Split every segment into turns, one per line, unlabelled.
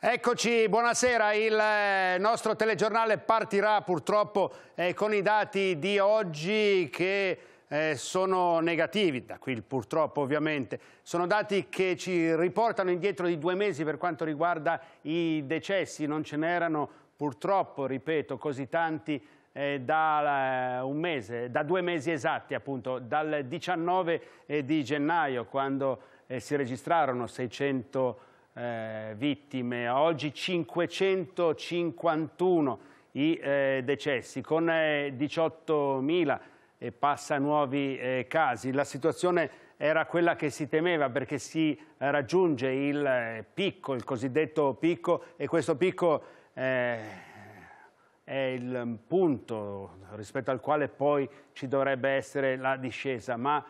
Eccoci, buonasera. Il eh, nostro telegiornale partirà purtroppo eh, con i dati di oggi che eh, sono negativi, da qui il purtroppo ovviamente. Sono dati che ci riportano indietro di due mesi per quanto riguarda i decessi. Non ce n'erano purtroppo, ripeto, così tanti eh, da un mese, da due mesi esatti appunto, dal 19 eh, di gennaio quando eh, si registrarono 600 eh, vittime, oggi 551 i eh, decessi con eh, 18.000 e passa nuovi eh, casi. La situazione era quella che si temeva perché si raggiunge il eh, picco, il cosiddetto picco e questo picco eh, è il punto rispetto al quale poi ci dovrebbe essere la discesa, ma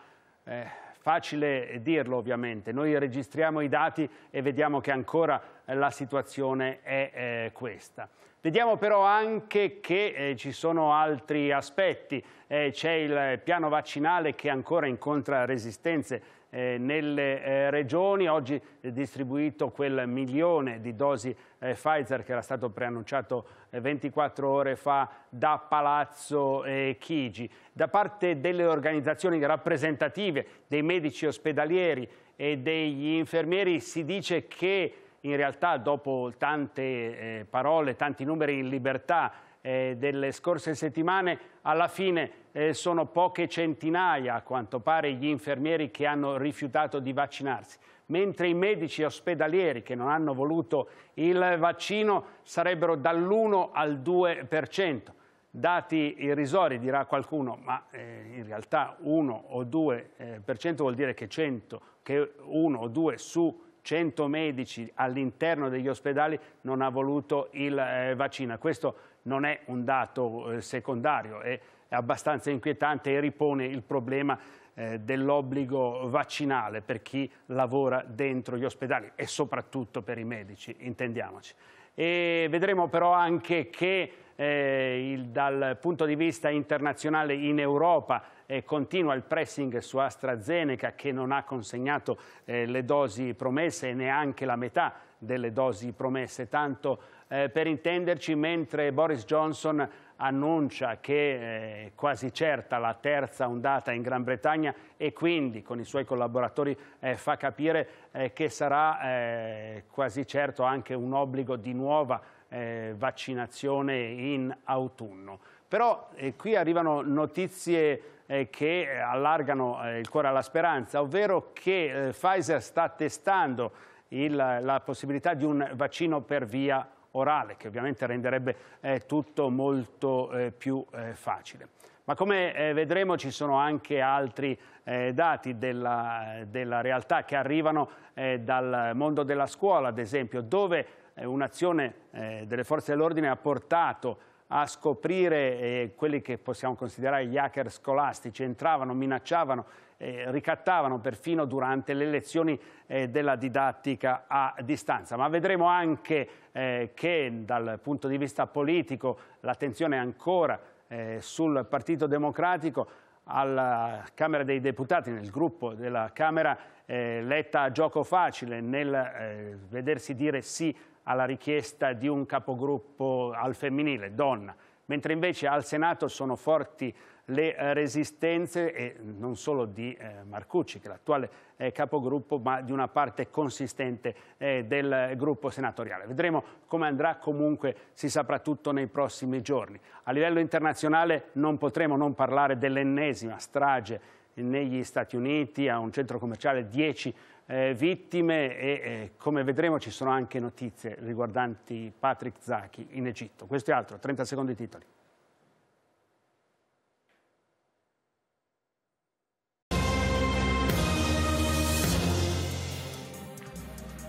Facile dirlo ovviamente, noi registriamo i dati e vediamo che ancora la situazione è eh, questa. Vediamo però anche che eh, ci sono altri aspetti, eh, c'è il piano vaccinale che ancora incontra resistenze eh, nelle eh, regioni, oggi è distribuito quel milione di dosi eh, Pfizer che era stato preannunciato 24 ore fa da Palazzo Chigi. Da parte delle organizzazioni rappresentative dei medici ospedalieri e degli infermieri si dice che in realtà dopo tante eh, parole, tanti numeri in libertà eh, delle scorse settimane, alla fine eh, sono poche centinaia a quanto pare gli infermieri che hanno rifiutato di vaccinarsi, mentre i medici ospedalieri che non hanno voluto il vaccino sarebbero dall'1 al 2%. Dati irrisori, dirà qualcuno, ma eh, in realtà 1 o 2% eh, vuol dire che 100, che 1 o 2 su 100 medici all'interno degli ospedali non ha voluto il eh, vaccino. Questo non è un dato eh, secondario, è, è, abbastanza inquietante e ripone il problema eh, dell'obbligo vaccinale per chi lavora dentro gli ospedali e soprattutto per i medici, intendiamoci. E vedremo però anche che eh, il, dal punto di vista internazionale in Europa eh, continua il pressing su AstraZeneca che non ha consegnato eh, le dosi promesse e neanche la metà delle dosi promesse, tanto eh, per intenderci mentre Boris Johnson annuncia che è eh, quasi certa la terza ondata in Gran Bretagna e quindi con i suoi collaboratori eh, fa capire eh, che sarà eh, quasi certo anche un obbligo di nuova eh, vaccinazione in autunno. Però qui arrivano notizie eh, che allargano eh, il cuore alla speranza, ovvero che eh, Pfizer sta testando il, la possibilità di un vaccino per via orale, che ovviamente renderebbe eh, tutto molto eh, più eh, facile. Ma come vedremo ci sono anche altri dati della, della, realtà che arrivano dal mondo della scuola, ad esempio, dove un'azione delle forze dell'ordine ha portato a scoprire eh, quelli che possiamo considerare gli hacker scolastici, entravano, minacciavano, eh, ricattavano perfino durante le lezioni eh, della didattica a distanza. Ma vedremo anche eh, che dal punto di vista politico l'attenzione è ancora eh, sul Partito Democratico, alla Camera dei Deputati, nel gruppo della Camera, eh, letta a gioco facile nel vedersi dire sì alla richiesta di un capogruppo al femminile, donna, mentre invece al Senato sono forti le resistenze, e non solo di eh, Marcucci, che è l'attuale eh, capogruppo, ma di una parte consistente eh, del gruppo senatoriale. Vedremo come andrà, comunque si saprà tutto nei prossimi giorni. A livello internazionale non potremo non parlare dell'ennesima strage negli Stati Uniti, a un centro commerciale 10 eh, vittime e eh, come vedremo ci sono anche notizie riguardanti Patrick Zaki in Egitto. Questo è altro, 30 secondi titoli.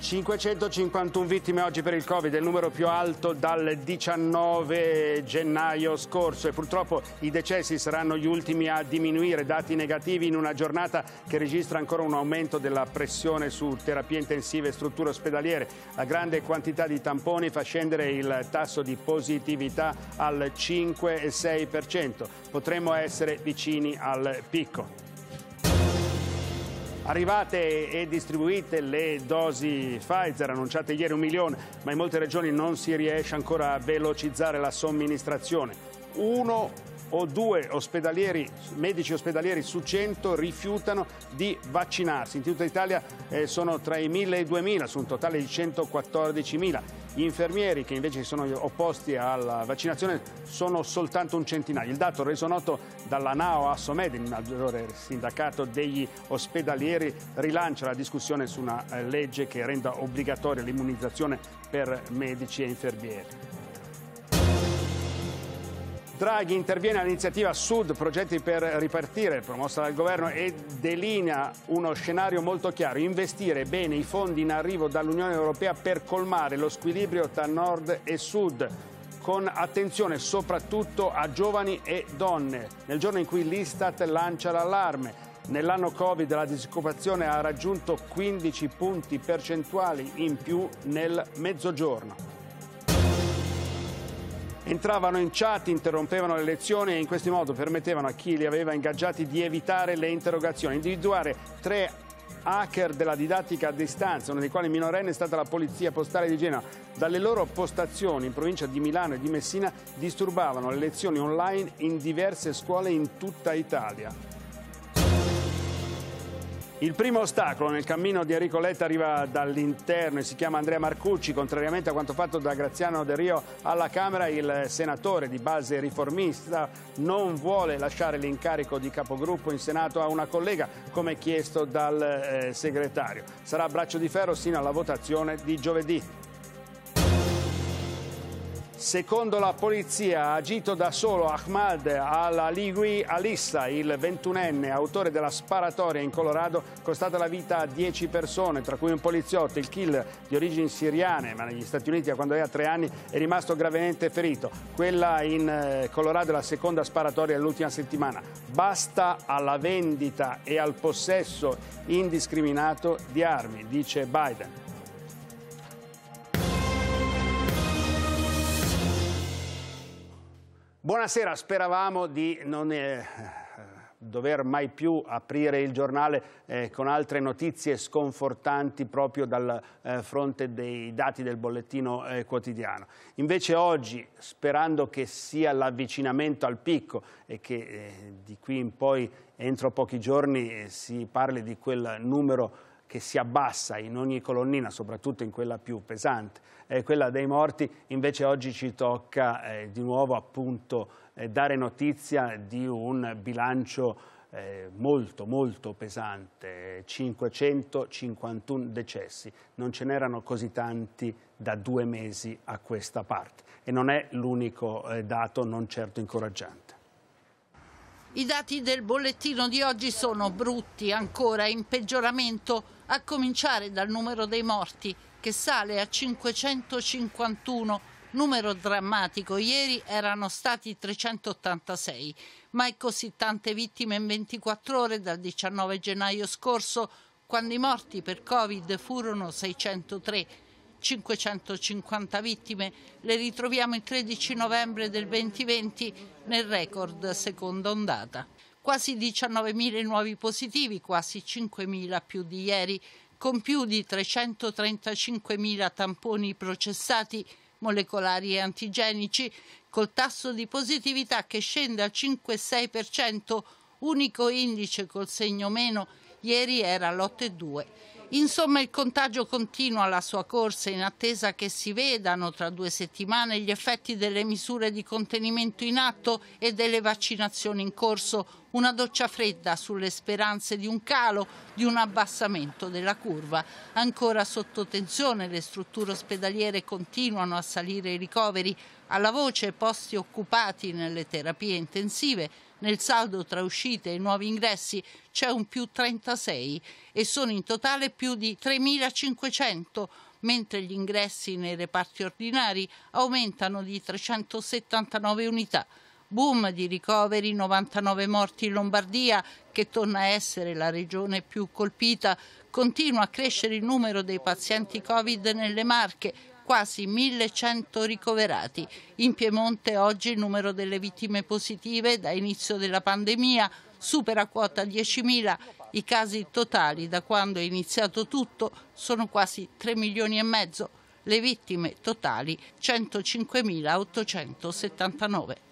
551 vittime oggi per il Covid, il numero più alto dal 19 gennaio scorso e purtroppo i decessi saranno gli ultimi a diminuire, dati negativi in una giornata che registra ancora un aumento della pressione su terapie intensive e strutture ospedaliere. La grande quantità di tamponi fa scendere il tasso di positività al 5,6%. Potremmo essere vicini al picco. Arrivate e distribuite le dosi Pfizer, annunciate ieri un milione, ma in molte regioni non si riesce ancora a velocizzare la somministrazione. Uno o due ospedalieri, medici ospedalieri su 100 rifiutano di vaccinarsi. In tutta Italia eh, sono tra i 1.000 e i 2.000 su un totale di 114.000. Gli infermieri che invece sono opposti alla vaccinazione sono soltanto un centinaio. Il dato reso noto dalla NAO Assomed, il maggiore sindacato degli ospedalieri, rilancia la discussione su una eh, legge che renda obbligatoria l'immunizzazione per medici e infermieri. Draghi interviene all'iniziativa Sud, progetti per ripartire, promossa dal governo e delinea uno scenario molto chiaro, investire bene i fondi in arrivo dall'Unione Europea per colmare lo squilibrio tra nord e sud con attenzione soprattutto a giovani e donne. Nel giorno in cui l'Istat lancia l'allarme, nell'anno Covid la disoccupazione ha raggiunto 15 punti percentuali in più nel mezzogiorno. Entravano in chat, interrompevano le lezioni e in questo modo permettevano a chi li aveva ingaggiati di evitare le interrogazioni, individuare tre hacker della didattica a distanza, uno dei quali minorenne è stata la polizia postale di Genova. Dalle loro postazioni in provincia di Milano e di Messina disturbavano le lezioni online in diverse scuole in tutta Italia. Il primo ostacolo nel cammino di Enrico Letta arriva dall'interno e si chiama Andrea Marcucci. Contrariamente a quanto fatto da Graziano De Rio alla Camera, il senatore di base riformista non vuole lasciare l'incarico di capogruppo in Senato a una collega, come chiesto dal eh, segretario. Sarà braccio di ferro sino alla votazione di giovedì. Secondo la polizia ha agito da solo Ahmad al-Aligui Alissa, il 21enne autore della sparatoria in Colorado, costata la vita a 10 persone, tra cui un poliziotto. Il killer di origini siriane, ma negli Stati Uniti quando aveva tre anni, è rimasto gravemente ferito. Quella in eh, Colorado è la seconda sparatoria dell'ultima settimana. Basta alla vendita e al possesso indiscriminato di armi, dice Biden. Buonasera, speravamo di non eh, dover mai più aprire il giornale eh, con altre notizie sconfortanti proprio dal eh, fronte dei dati del bollettino eh, quotidiano. Invece oggi, sperando che sia l'avvicinamento al picco e che eh, di qui in poi entro pochi giorni eh, si parli di quel numero che si abbassa in ogni colonnina, soprattutto in quella più pesante, eh, quella dei morti, invece oggi ci tocca eh, di nuovo appunto eh, dare notizia di un bilancio eh, molto molto pesante, 551 decessi, non ce n'erano così tanti da due mesi a questa parte e non è l'unico eh, dato non certo incoraggiante.
I dati del bollettino di oggi sono brutti, ancora in peggioramento a cominciare dal numero dei morti che sale a 551, numero drammatico. Ieri erano stati 386, mai così tante vittime in 24 ore dal 19 gennaio scorso, quando i morti per Covid furono 603. 550 vittime le ritroviamo il 13 novembre del 2020 nel record seconda ondata quasi 19.000 nuovi positivi, quasi 5.000 più di ieri, con più di 335.000 tamponi processati molecolari e antigenici, col tasso di positività che scende al 5-6%, unico indice col segno meno, ieri era l'8,2%. Insomma, il contagio continua la sua corsa in attesa che si vedano tra due settimane gli effetti delle misure di contenimento in atto e delle vaccinazioni in corso, una doccia fredda sulle speranze di un calo, di un abbassamento della curva. Ancora sotto tensione le strutture ospedaliere continuano a salire i ricoveri, alla voce posti occupati nelle terapie intensive, nel saldo tra uscite e nuovi ingressi c'è un più 36 e sono in totale più di 3.500 mentre gli ingressi nei reparti ordinari aumentano di 379 unità. Boom di ricoveri, 99 morti in Lombardia, che torna a essere la regione più colpita. Continua a crescere il numero dei pazienti Covid nelle Marche, quasi 1100 ricoverati. In Piemonte oggi il numero delle vittime positive da inizio della pandemia supera quota 10.000 I casi totali da quando è iniziato tutto sono quasi 3 milioni e mezzo, le vittime totali 105.879.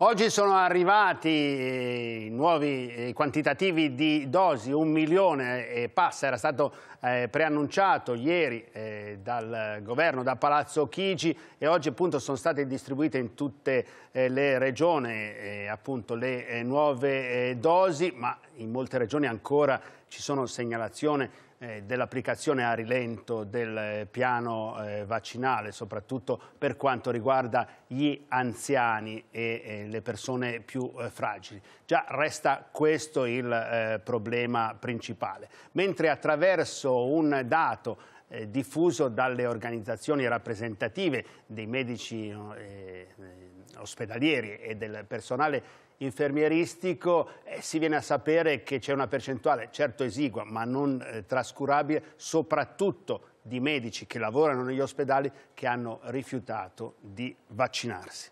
Oggi sono arrivati eh, nuovi eh, quantitativi di dosi, un milione e passa, era stato eh, preannunciato ieri dal governo, da Palazzo Chigi e oggi appunto sono state distribuite in tutte le regioni appunto le nuove dosi, ma in molte regioni ancora ci sono segnalazioni eh, dell'applicazione a rilento del piano eh, vaccinale, soprattutto per quanto riguarda gli anziani e eh, le persone più eh, fragili. Già resta questo il eh, problema principale. Mentre attraverso un dato eh, diffuso dalle organizzazioni rappresentative dei medici ospedalieri e del personale infermieristico eh, si viene a sapere che c'è una percentuale certo esigua ma non eh, trascurabile soprattutto di medici che lavorano negli ospedali che hanno rifiutato di vaccinarsi.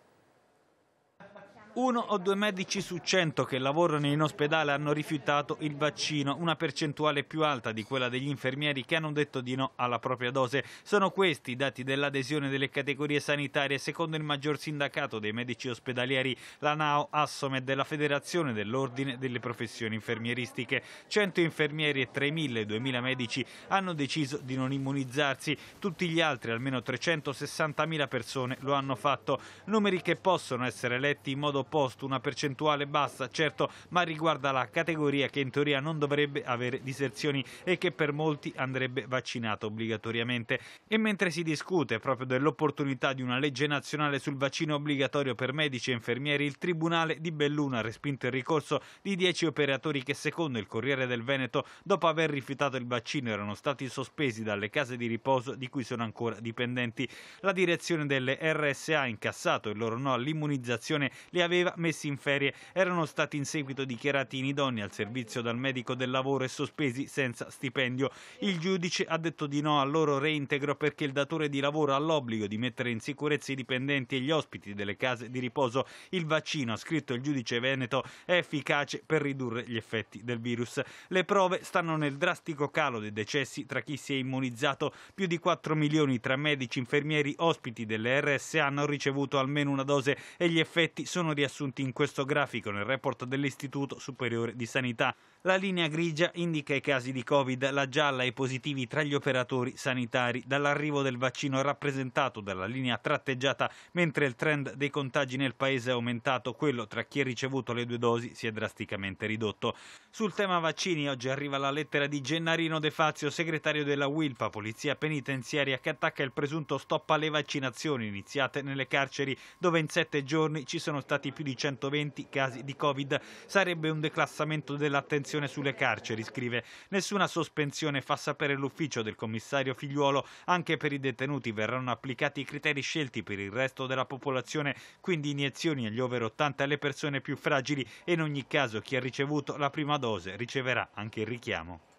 Uno o due medici su cento che lavorano in ospedale hanno rifiutato il vaccino, una percentuale più alta di quella degli infermieri che hanno detto di no alla propria dose. Sono questi i dati dell'adesione delle categorie sanitarie secondo il maggior sindacato dei medici ospedalieri, la NAO Assomed della Federazione dell'Ordine delle Professioni Infermieristiche. 100 infermieri e 3.000-2.000 medici hanno deciso di non immunizzarsi, tutti gli altri, almeno 360.000 persone, lo hanno fatto. Numeri che possono essere letti in modo opposto, una percentuale bassa, certo, ma riguarda la categoria che in teoria non dovrebbe avere diserzioni e che per molti andrebbe vaccinata obbligatoriamente. E mentre si discute proprio dell'opportunità di una legge nazionale sul vaccino obbligatorio per medici e infermieri, il Tribunale di Belluno ha respinto il ricorso di 10 operatori che secondo il Corriere del Veneto, dopo aver rifiutato il vaccino, erano stati sospesi dalle case di riposo di cui sono ancora dipendenti. La direzione delle RSA ha incassato il loro no all'immunizzazione, li aveva aveva messi in ferie erano stati in seguito dichiarati inidonei al servizio dal medico del lavoro e sospesi senza stipendio. Il giudice ha detto di no al loro reintegro perché il datore di lavoro ha l'obbligo di mettere in sicurezza i dipendenti e gli ospiti delle case di riposo. Il vaccino, ha scritto il giudice Veneto, è efficace per ridurre gli effetti del virus. Le prove stanno nel drastico calo dei decessi tra chi si è immunizzato. Più di 4 milioni tra medici, infermieri, ospiti delle RSA hanno ricevuto almeno una dose e gli effetti sono riassunti riassunti in questo grafico nel report dell'Istituto Superiore di Sanità. La linea grigia indica i casi di Covid, la gialla i positivi tra gli operatori sanitari. Dall'arrivo del vaccino rappresentato dalla linea tratteggiata, mentre il trend dei contagi nel paese è aumentato, quello tra chi ha ricevuto le due dosi si è drasticamente ridotto. Sul tema vaccini oggi arriva la lettera di Gennarino De Fazio, segretario della WILPA, Polizia Penitenziaria, che attacca il presunto stop alle vaccinazioni iniziate nelle carceri, dove in sette giorni ci sono stati più di 120 casi di Covid. Sarebbe un declassamento dell'attenzione sulle carceri, scrive. Nessuna sospensione fa sapere l'ufficio del commissario Figliuolo. Anche per i detenuti verranno applicati i criteri scelti per il resto della popolazione, quindi iniezioni agli over 80 alle persone più fragili e in ogni caso chi ha ricevuto la prima dose riceverà anche il richiamo.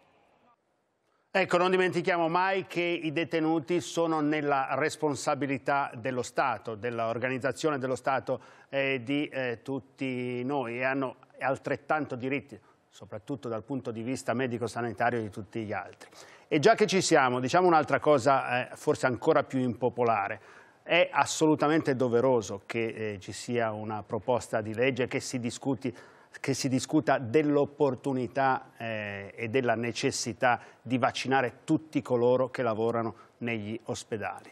Ecco, non dimentichiamo mai che i detenuti sono nella responsabilità dello Stato, dell'organizzazione dello Stato e di eh, tutti noi e hanno altrettanto diritti soprattutto dal punto di vista medico-sanitario di tutti gli altri. E già che ci siamo, diciamo un'altra cosa eh, forse ancora più impopolare. È assolutamente doveroso che eh, ci sia una proposta di legge che si, discuti, che si discuta dell'opportunità eh, e della necessità di vaccinare tutti coloro che lavorano negli ospedali.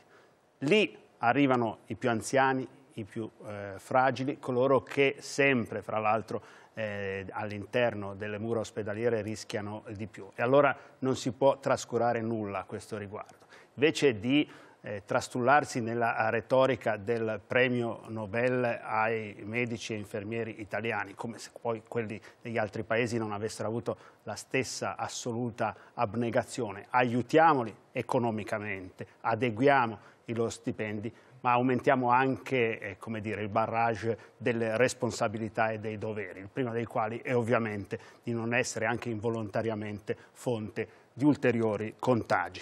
Lì arrivano i più anziani, i più eh, fragili, coloro che sempre, fra l'altro, eh, all'interno delle mura ospedaliere rischiano di più. E allora non si può trascurare nulla a questo riguardo. Invece di eh, trastullarsi nella retorica del premio Nobel ai medici e infermieri italiani, come se poi quelli degli altri paesi non avessero avuto la stessa assoluta abnegazione. Aiutiamoli economicamente, adeguiamo i loro stipendi, ma aumentiamo anche eh, dire, il barrage delle responsabilità e dei doveri, il primo dei quali è ovviamente di non essere anche involontariamente fonte di ulteriori contagi.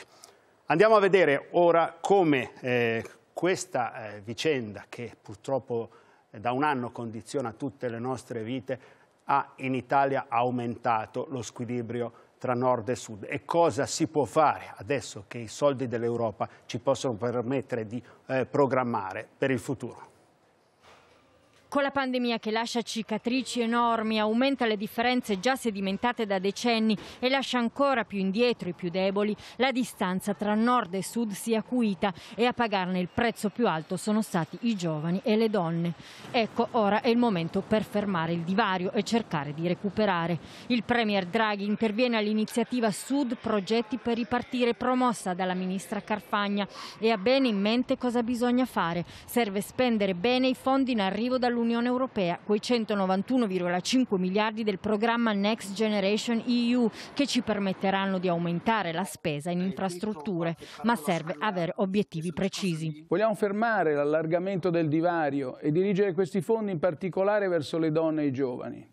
Andiamo a vedere ora come eh, questa eh, vicenda che purtroppo eh, da un anno condiziona tutte le nostre vite ha in Italia aumentato lo squilibrio tra nord e sud e cosa si può fare adesso che i soldi dell'Europa ci possono permettere di eh, programmare per il futuro.
Con la pandemia che lascia cicatrici enormi, aumenta le differenze già sedimentate da decenni e lascia ancora più indietro i più deboli, la distanza tra nord e sud si è acuita e a pagarne il prezzo più alto sono stati i giovani e le donne. Ecco, ora è il momento per fermare il divario e cercare di recuperare. Il Premier Draghi interviene all'iniziativa Sud Progetti per ripartire promossa dalla ministra Carfagna e ha bene in mente cosa bisogna fare. Serve spendere bene i fondi in arrivo dall'Unione dell'Unione Europea, quei 191,5 miliardi del programma Next Generation EU che ci permetteranno di aumentare la spesa in infrastrutture, ma serve avere obiettivi precisi.
Vogliamo fermare l'allargamento del divario e dirigere questi fondi in particolare verso le donne e i giovani.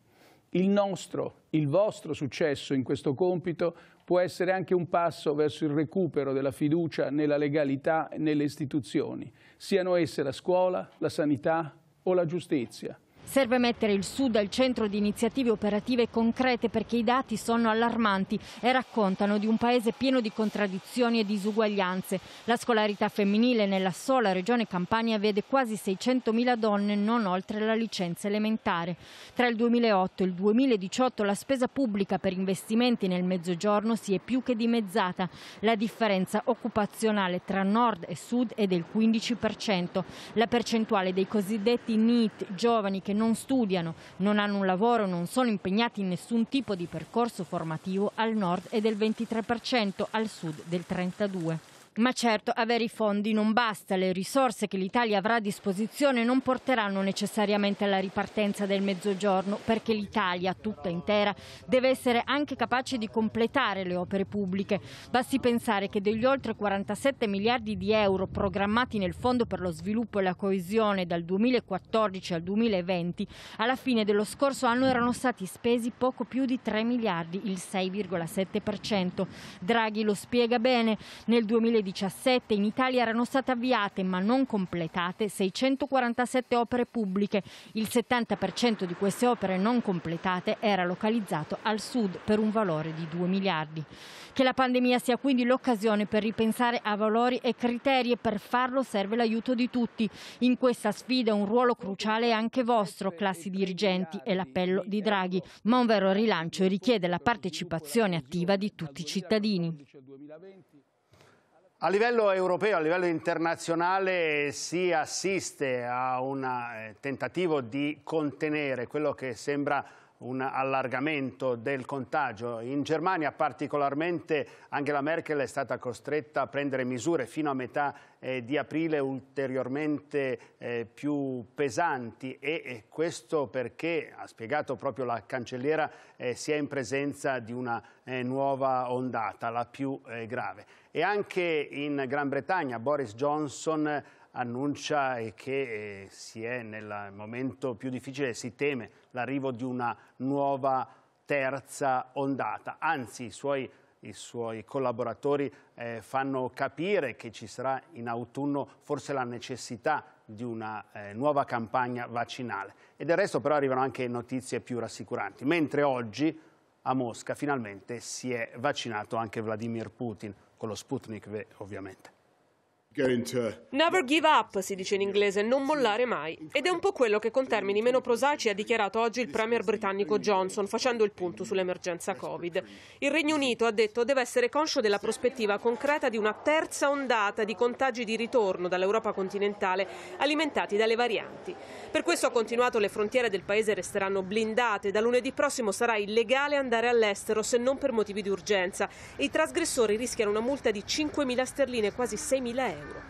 Il nostro, il vostro successo in questo compito può essere anche un passo verso il recupero della fiducia nella legalità e nelle istituzioni, siano esse la scuola, la sanità, o la giustizia.
Serve mettere il Sud al centro di iniziative operative concrete perché i dati sono allarmanti e raccontano di un paese pieno di contraddizioni e disuguaglianze. La scolarità femminile nella sola regione Campania vede quasi 600.000 donne non oltre la licenza elementare. Tra il 2008 e il 2018 la spesa pubblica per investimenti nel mezzogiorno si è più che dimezzata. La differenza occupazionale tra nord e sud è del 15%. La percentuale dei cosiddetti NEET, giovani che non studiano, non hanno un lavoro, non sono impegnati in nessun tipo di percorso formativo al nord è del 23%, al sud del 32%. Ma certo, avere i fondi non basta, le risorse che l'Italia avrà a disposizione non porteranno necessariamente alla ripartenza del mezzogiorno, perché l'Italia tutta intera deve essere anche capace di completare le opere pubbliche. Basti pensare che degli oltre 47 miliardi di euro programmati nel Fondo per lo sviluppo e la coesione dal 2014 al 2020, alla fine dello scorso anno erano stati spesi poco più di 3 miliardi, il 6,7%. Draghi lo spiega bene, nel 2020 2017 in Italia erano state avviate ma non completate 647 opere pubbliche. Il 70% di queste opere non completate era localizzato al sud per un valore di 2 miliardi. Che la pandemia sia quindi l'occasione per ripensare a valori e criteri e per farlo serve l'aiuto di tutti. In questa sfida un ruolo cruciale è anche vostro, classi dirigenti, e l'appello di Draghi, ma un vero rilancio richiede la partecipazione attiva di tutti i cittadini.
A livello europeo, a livello internazionale si assiste a un eh, tentativo di contenere quello che sembra un allargamento del contagio. In Germania particolarmente Angela Merkel è stata costretta a prendere misure fino a metà eh, di aprile ulteriormente eh, più pesanti e, e, questo perché, ha spiegato proprio la cancelliera, eh, si è in presenza di una eh, nuova ondata, la più eh, grave. E anche in Gran Bretagna Boris Johnson annuncia che eh, si è nel momento più difficile, si teme l'arrivo di una nuova terza ondata. Anzi, i suoi, i suoi collaboratori eh, fanno capire che ci sarà in autunno forse la necessità di una eh, nuova campagna vaccinale. E del resto però arrivano anche notizie più rassicuranti, mentre oggi a Mosca finalmente si è vaccinato anche Vladimir Putin, con lo Sputnik V ovviamente.
Never give up, si dice in inglese, non mollare mai. Ed è un po' quello che con termini meno prosaici ha dichiarato oggi il premier britannico Johnson, facendo il punto sull'emergenza Covid. Il Regno Unito, ha detto, deve essere conscio della prospettiva concreta di una terza ondata di contagi di ritorno dall'Europa continentale, alimentati dalle varianti. Per questo ha continuato le frontiere del paese resteranno blindate. Da lunedì prossimo sarà illegale andare all'estero se non per motivi di urgenza. I trasgressori rischiano una multa di 5.000 sterline, quasi 6.000 euro euro.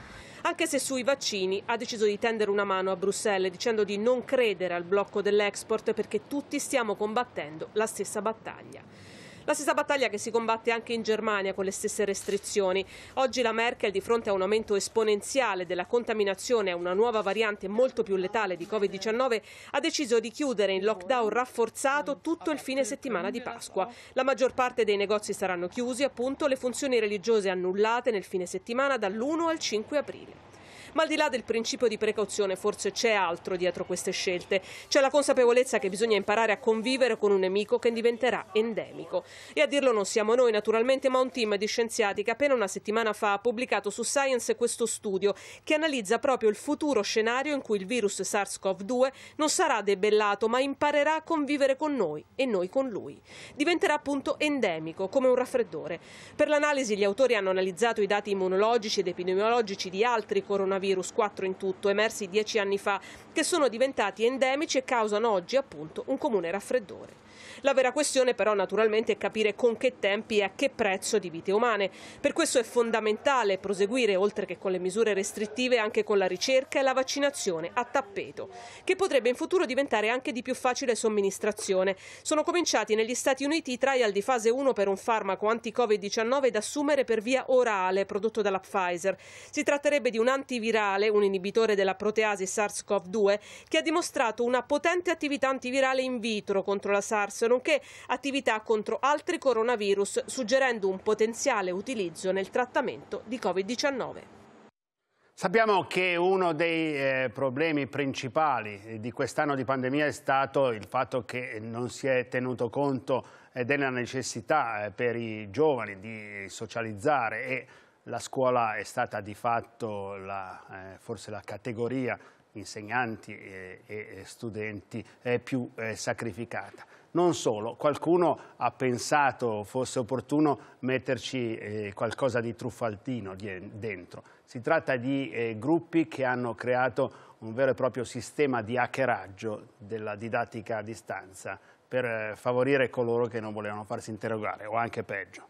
Anche se sui vaccini ha deciso di tendere una mano a Bruxelles dicendo di non credere al blocco dell'export perché tutti stiamo combattendo la stessa battaglia. La stessa battaglia che si combatte anche in Germania con le stesse restrizioni. Oggi la Merkel, di fronte a un aumento esponenziale della contaminazione a una nuova variante molto più letale di Covid-19, ha deciso di chiudere in lockdown rafforzato tutto il fine settimana di Pasqua. La maggior parte dei negozi saranno chiusi, appunto, le funzioni religiose annullate nel fine settimana dall'1 al 5 aprile. Ma al di là del principio di precauzione forse c'è altro dietro queste scelte. C'è la consapevolezza che bisogna imparare a convivere con un nemico che diventerà endemico. E a dirlo non siamo noi naturalmente, ma un team di scienziati che appena una settimana fa ha pubblicato su Science questo studio che analizza proprio il futuro scenario in cui il virus SARS-CoV-2 non sarà debellato ma imparerà a convivere con noi e noi con lui. Diventerà appunto endemico, come un raffreddore. Per l'analisi gli autori hanno analizzato i dati immunologici ed epidemiologici di altri coronavirus, quattro in tutto, emersi dieci anni fa, che sono diventati endemici e causano oggi appunto un comune raffreddore. La vera questione però naturalmente è capire con che tempi e a che prezzo di vite umane. Per questo è fondamentale proseguire, oltre che con le misure restrittive, anche con la ricerca e la vaccinazione a tappeto, che potrebbe in futuro diventare anche di più facile somministrazione. Sono cominciati negli Stati Uniti i trial di fase 1 per un farmaco anti-Covid-19 da assumere per via orale prodotto dalla Pfizer. Si tratterebbe di un antivirale, un inibitore della proteasi SARS-CoV-2, che ha dimostrato una potente attività antivirale in vitro contro la SARS nonché attività contro altri coronavirus, suggerendo un potenziale utilizzo nel trattamento di Covid-19.
Sappiamo che uno dei eh, problemi principali di quest'anno di pandemia è stato il fatto che non si è tenuto conto eh, della necessità eh, per i giovani di socializzare e la scuola è stata di fatto la, eh, forse la categoria insegnanti e, e studenti più eh, sacrificata. Non solo, qualcuno ha pensato fosse opportuno metterci eh, qualcosa di truffaltino dentro. Si tratta di eh, gruppi che hanno creato un vero e proprio sistema di hackeraggio della didattica a distanza per eh, favorire coloro che non volevano farsi interrogare o anche peggio.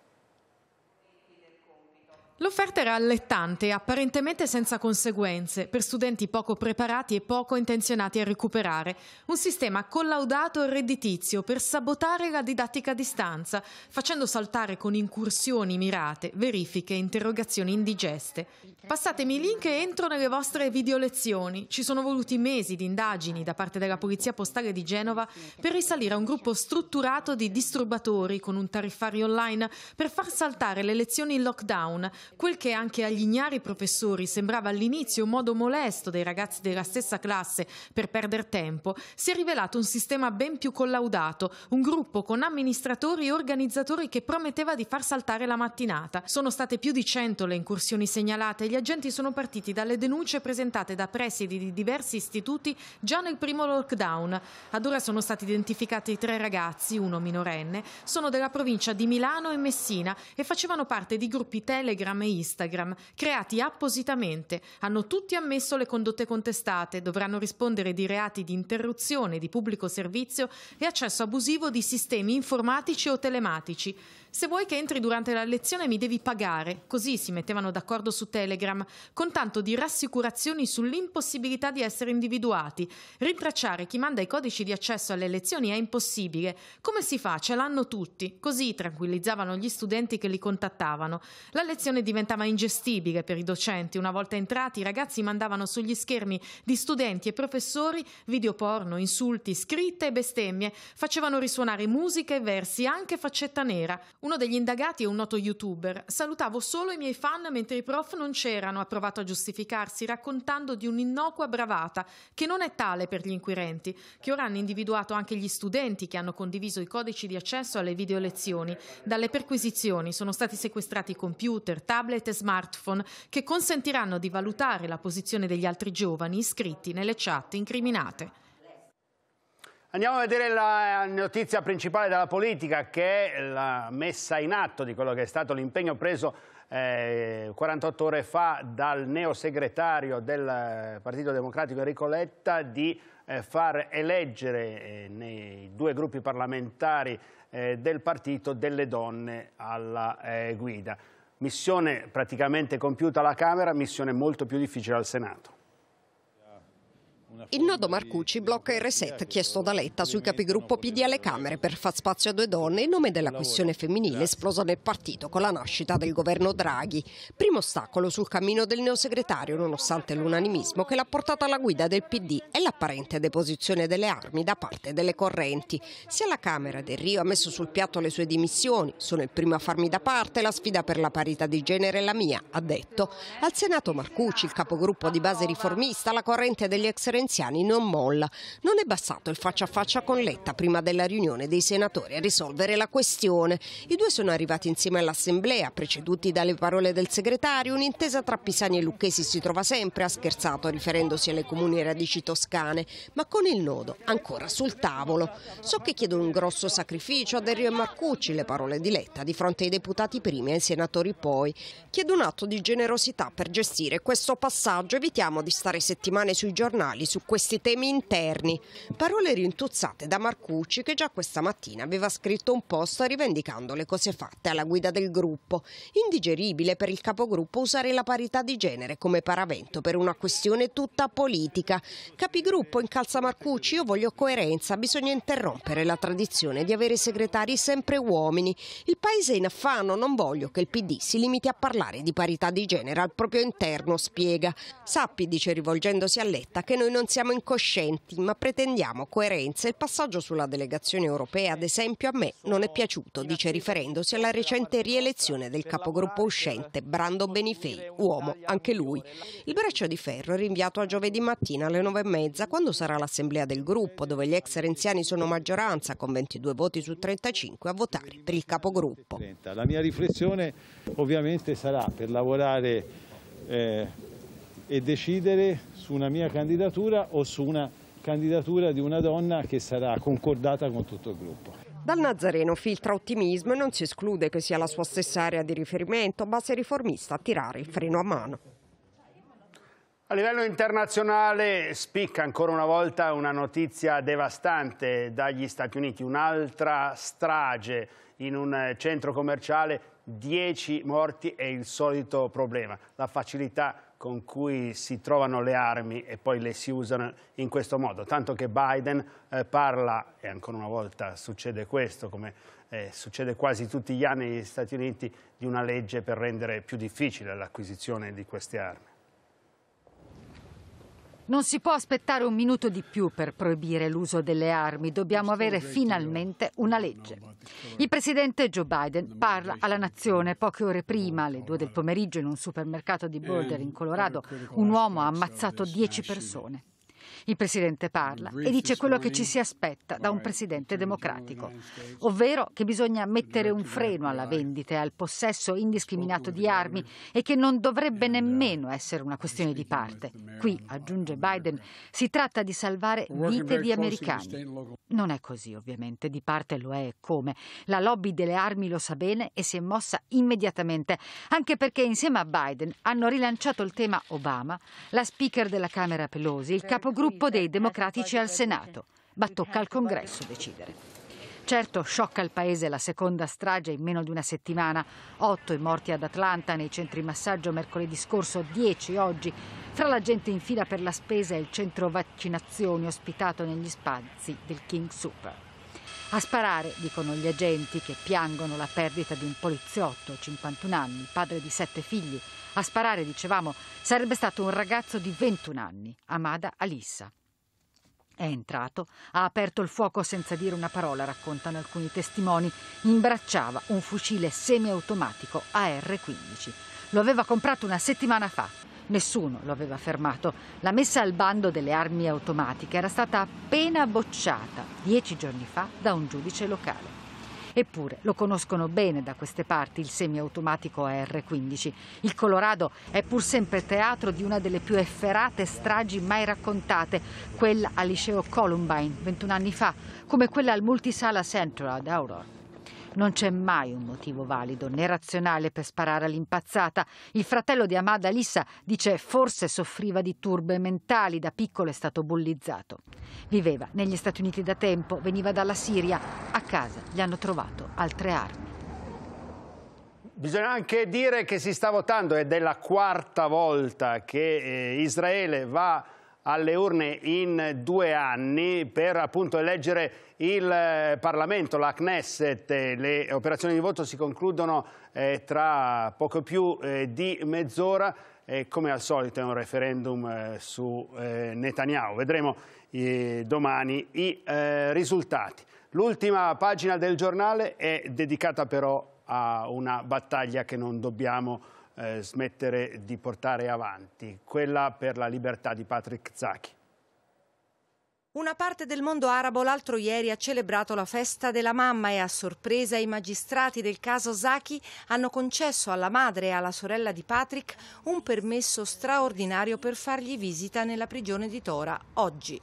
L'offerta era allettante e apparentemente senza conseguenze per studenti poco preparati e poco intenzionati a recuperare. Un sistema collaudato e redditizio per sabotare la didattica a distanza, facendo saltare con incursioni mirate, verifiche e interrogazioni indigeste. Passatemi il link e entro nelle vostre video lezioni. Ci sono voluti mesi di indagini da parte della Polizia Postale di Genova per risalire a un gruppo strutturato di disturbatori con un tariffario online per far saltare le lezioni in lockdown Quel che anche agli ignari professori sembrava all'inizio un modo molesto dei ragazzi della stessa classe per perdere tempo, si è rivelato un sistema ben più collaudato, un gruppo con amministratori e organizzatori che prometteva di far saltare la mattinata. Sono state più di cento le incursioni segnalate e gli agenti sono partiti dalle denunce presentate da presidi di diversi istituti già nel primo lockdown. Ad ora sono stati identificati tre ragazzi, uno minorenne, sono della provincia di Milano e Messina e facevano parte di gruppi Telegram e Instagram, creati appositamente. Hanno tutti ammesso le condotte contestate, dovranno rispondere di reati di interruzione di pubblico servizio e accesso abusivo di sistemi informatici o telematici. Se vuoi che entri durante la lezione mi devi pagare, così si mettevano d'accordo su Telegram, con tanto di rassicurazioni sull'impossibilità di essere individuati. Rintracciare chi manda i codici di accesso alle lezioni è impossibile. Come si fa? Ce l'hanno tutti. Così tranquillizzavano gli studenti che li contattavano. La lezione diventava ingestibile per i docenti. Una volta entrati, i ragazzi mandavano sugli schermi di studenti e professori video porno, insulti, scritte e bestemmie. Facevano risuonare musica e versi, anche faccetta nera. Uno degli indagati è un noto youtuber. Salutavo solo i miei fan mentre i prof non c'erano, ha provato a giustificarsi raccontando di un'innocua bravata, che non è tale per gli inquirenti, che ora hanno individuato anche gli studenti che hanno condiviso i codici di accesso alle video lezioni. Dalle perquisizioni sono stati sequestrati computer, tablet e smartphone che consentiranno di valutare la posizione degli altri giovani iscritti nelle chat incriminate.
Andiamo a vedere la notizia principale della politica che è la messa in atto di quello che è stato l'impegno preso eh, 48 ore fa dal neosegretario del Partito Democratico Enrico Letta di eh, far eleggere eh, nei due gruppi parlamentari eh, del partito delle donne alla eh, guida. Missione praticamente compiuta alla Camera, missione molto più difficile al Senato.
Il nodo Marcucci blocca il reset chiesto da Letta sui capigruppo PD alle Camere per far spazio a due donne in nome della questione femminile esplosa nel partito con la nascita del governo Draghi. Primo ostacolo sul cammino del neosegretario nonostante l'unanimismo che l'ha portato alla guida del PD e l'apparente deposizione delle armi da parte delle correnti. Sia la Camera del Rio ha messo sul piatto le sue dimissioni. Sono il primo a farmi da parte, la sfida per la parità di genere è la mia, ha detto. Al Senato Marcucci, il capogruppo di base riformista, la corrente degli ex renziani non molla. Non è bastato il faccia a faccia con Letta prima della riunione dei senatori a risolvere la questione. I due sono arrivati insieme all'assemblea, preceduti dalle parole del segretario. Un'intesa tra Pisani e Lucchesi si trova sempre, ha scherzato riferendosi alle comuni radici toscane, ma con il nodo ancora sul tavolo. So che chiedono un grosso sacrificio a Del Rio e Marcucci, le parole di Letta, di fronte ai deputati prima e ai senatori poi. Chiedo un atto di generosità per gestire questo passaggio. Evitiamo di stare settimane sui giornali su questi temi interni. Parole rintuzzate da Marcucci che già questa mattina aveva scritto un post rivendicando le cose fatte alla guida del gruppo. Indigeribile per il capogruppo usare la parità di genere come paravento per una questione tutta politica. Capigruppo incalza Marcucci, io voglio coerenza, bisogna interrompere la tradizione di avere segretari sempre uomini. Il paese è in affanno, non voglio che il PD si limiti a parlare di parità di genere al proprio interno, spiega. Sappi, dice rivolgendosi a Letta, che noi non siamo in incoscienti, ma pretendiamo coerenza. Il passaggio sulla delegazione europea, ad esempio, a me non è piaciuto, dice riferendosi alla recente rielezione del capogruppo uscente Brando Benifei, uomo anche lui. Il braccio di ferro è rinviato a giovedì mattina alle nove e mezza, quando sarà l'assemblea del gruppo, dove gli ex renziani sono maggioranza, con 22 voti su 35, a votare per il capogruppo.
La mia riflessione ovviamente sarà per lavorare eh, e decidere su una mia candidatura o su una candidatura di una donna che sarà concordata con tutto il gruppo.
Dal Nazareno filtra ottimismo e non si esclude che sia la sua stessa area di riferimento, base riformista, a tirare il freno a mano.
A livello internazionale spicca ancora una volta una notizia devastante dagli Stati Uniti, un'altra strage in un centro commerciale, 10 morti è il solito problema, la facilità con cui si trovano le armi e poi le si usano in questo modo. Tanto che Biden eh, parla, e ancora una volta succede questo, come eh, succede quasi tutti gli anni negli Stati Uniti, di una legge per rendere più difficile l'acquisizione di queste armi.
Non si può aspettare un minuto di più per proibire l'uso delle armi, dobbiamo avere finalmente una legge. Il presidente Joe Biden parla alla nazione poche ore prima, alle due del pomeriggio, in un supermercato di Boulder in Colorado, un uomo ha ammazzato dieci persone. Il Presidente parla e dice quello che ci si aspetta da un Presidente democratico, ovvero che bisogna mettere un freno alla vendita e al possesso indiscriminato di armi e che non dovrebbe nemmeno essere una questione di parte. Qui, aggiunge Biden, si tratta di salvare vite di americani. Non è così, ovviamente, di parte lo è come. La lobby delle armi lo sa bene e si è mossa immediatamente, anche perché insieme a Biden hanno rilanciato il tema Obama, la speaker della Camera Pelosi, il capogruppo gruppo dei democratici al Senato, ma tocca al Congresso decidere. Certo, sciocca il paese la seconda strage in meno di una settimana. Otto i morti ad Atlanta nei centri massaggio mercoledì scorso, dieci oggi. Fra la gente in fila per la spesa e il centro vaccinazioni ospitato negli spazi del King Super. A sparare, dicono gli agenti che piangono la perdita di un poliziotto, 51 anni, padre di sette figli, a sparare, dicevamo, sarebbe stato un ragazzo di 21 anni, Amada Alissa. È entrato, ha aperto il fuoco senza dire una parola, raccontano alcuni testimoni. Imbracciava un fucile semiautomatico AR-15. Lo aveva comprato una settimana fa. Nessuno lo aveva fermato. La messa al bando delle armi automatiche era stata appena bocciata dieci giorni fa da un giudice locale. Eppure lo conoscono bene da queste parti il semiautomatico AR-15. Il Colorado è pur sempre teatro di una delle più efferate stragi mai raccontate, quella al liceo Columbine 21 anni fa, come quella al multisala Central ad Aurora. Non c'è mai un motivo valido né razionale per sparare all'impazzata. Il fratello di Amada Alissa dice forse soffriva di turbe mentali, da piccolo è stato bullizzato. Viveva negli Stati Uniti da tempo, veniva dalla Siria. A casa gli hanno trovato altre armi.
Bisogna anche dire che si sta votando ed è la quarta volta che eh, Israele va alle urne in due anni per appunto eleggere il eh, Parlamento, la Knesset. Le operazioni di voto si concludono eh, tra poco più eh, di mezz'ora. E come al solito è un referendum eh, su eh, Netanyahu. Vedremo domani i risultati. L'ultima pagina del giornale è dedicata però a una battaglia che non dobbiamo eh, smettere di portare avanti, quella per la libertà di Patrick Zaki.
Una parte del mondo arabo l'altro ieri ha celebrato la festa della mamma e a sorpresa i magistrati del caso Zaki hanno concesso alla madre e alla sorella di Patrick un permesso straordinario per fargli visita nella prigione di Tora oggi.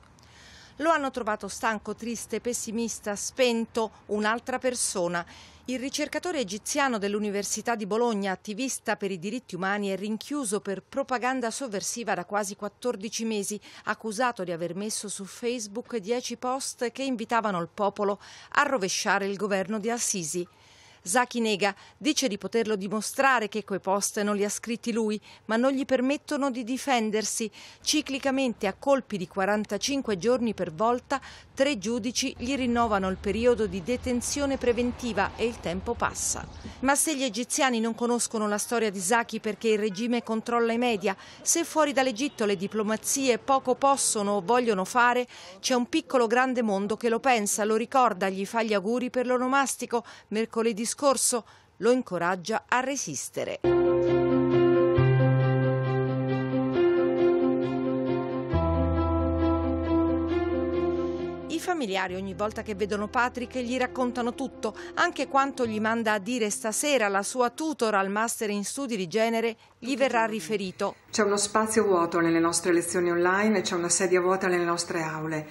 Lo hanno trovato stanco, triste, pessimista, spento, un'altra persona. Il ricercatore egiziano dell'Università di Bologna, attivista per i diritti umani, è rinchiuso per propaganda sovversiva da quasi 14 mesi, accusato di aver messo su Facebook 10 post che invitavano il popolo a rovesciare il governo di Assisi. Zaki nega, dice di poterlo dimostrare che quei post non li ha scritti lui, ma non gli permettono di difendersi. Ciclicamente, a colpi di 45 giorni per volta, tre giudici gli rinnovano il periodo di detenzione preventiva e il tempo passa. Ma se gli egiziani non conoscono la storia di Zaki perché il regime controlla i media, se fuori dall'Egitto le diplomazie poco possono o vogliono fare, c'è un piccolo grande mondo che lo pensa, lo ricorda, gli fa gli auguri per l'onomastico mercoledì scorso discorso lo incoraggia a resistere. I familiari ogni volta che vedono Patrick gli raccontano tutto, anche quanto gli manda a dire stasera la sua tutor al master in studi di genere gli verrà riferito.
C'è uno spazio vuoto nelle nostre lezioni online, c'è una sedia vuota nelle nostre aule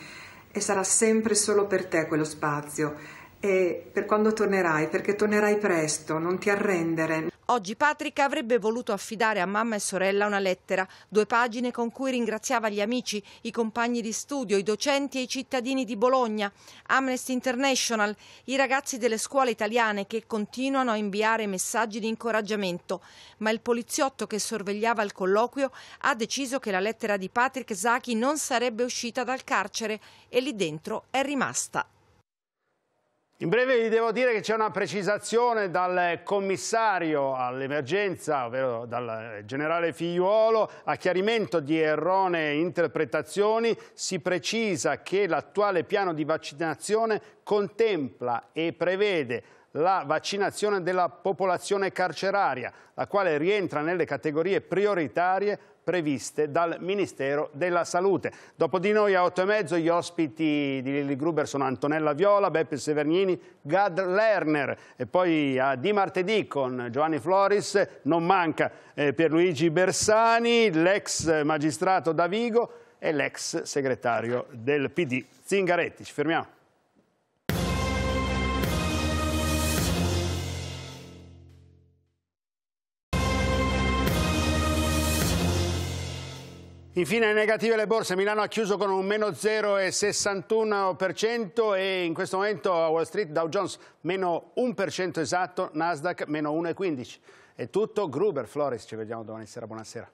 e sarà sempre solo per te quello spazio e per quando tornerai, perché tornerai presto, non ti arrendere.
Oggi Patrick avrebbe voluto affidare a mamma e sorella una lettera, due pagine con cui ringraziava gli amici, i compagni di studio, i docenti e i cittadini di Bologna, Amnesty International, i ragazzi delle scuole italiane che continuano a inviare messaggi di incoraggiamento. Ma il poliziotto che sorvegliava il colloquio ha deciso che la lettera di Patrick Zaki non sarebbe uscita dal carcere e lì dentro è rimasta.
In breve vi devo dire che c'è una precisazione dal commissario all'emergenza, ovvero dal generale Figliuolo, a chiarimento di erronee interpretazioni, si precisa che l'attuale piano di vaccinazione contempla e prevede la vaccinazione della popolazione carceraria, la quale rientra nelle categorie prioritarie previste dal Ministero della Salute. Dopo di noi a 8 e mezzo gli ospiti di Lilly Gruber sono Antonella Viola, Beppe Severnini, Gad Lerner e poi a di martedì con Giovanni Floris non manca eh, Pierluigi Bersani, l'ex magistrato da Vigo e l'ex segretario del PD Zingaretti. Ci fermiamo. Infine negative le borse, Milano ha chiuso con un meno 0,61% e in questo momento a Wall Street Dow Jones meno 1% esatto, Nasdaq meno 1,15%. È tutto, Gruber, Flores, ci vediamo domani sera, buonasera.